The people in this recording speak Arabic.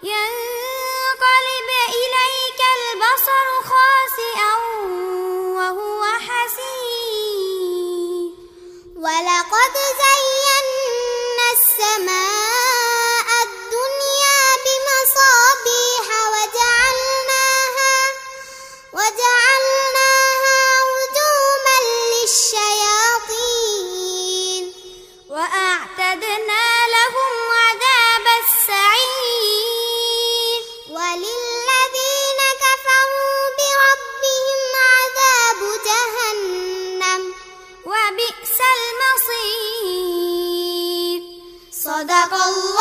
烟 صدق الله